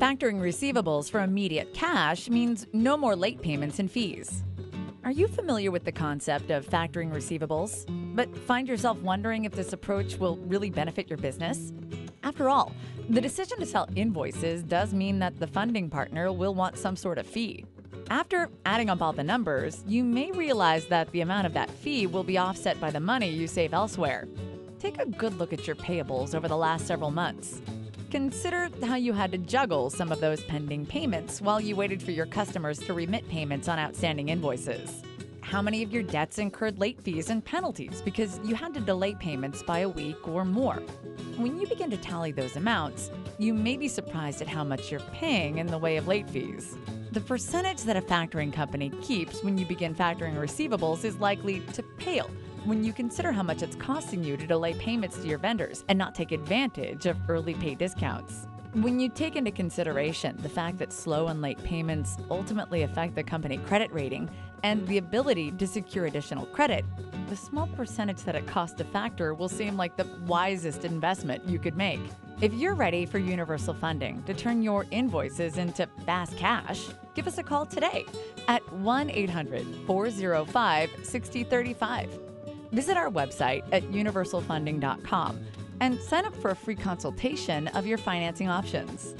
Factoring receivables for immediate cash means no more late payments and fees. Are you familiar with the concept of factoring receivables, but find yourself wondering if this approach will really benefit your business? After all, the decision to sell invoices does mean that the funding partner will want some sort of fee. After adding up all the numbers, you may realize that the amount of that fee will be offset by the money you save elsewhere. Take a good look at your payables over the last several months. Consider how you had to juggle some of those pending payments while you waited for your customers to remit payments on outstanding invoices. How many of your debts incurred late fees and penalties because you had to delay payments by a week or more? When you begin to tally those amounts, you may be surprised at how much you're paying in the way of late fees. The percentage that a factoring company keeps when you begin factoring receivables is likely to pale when you consider how much it's costing you to delay payments to your vendors and not take advantage of early pay discounts. When you take into consideration the fact that slow and late payments ultimately affect the company credit rating and the ability to secure additional credit, the small percentage that it costs to factor will seem like the wisest investment you could make. If you're ready for universal funding to turn your invoices into fast cash, give us a call today at 1 800 405 6035. Visit our website at universalfunding.com and sign up for a free consultation of your financing options.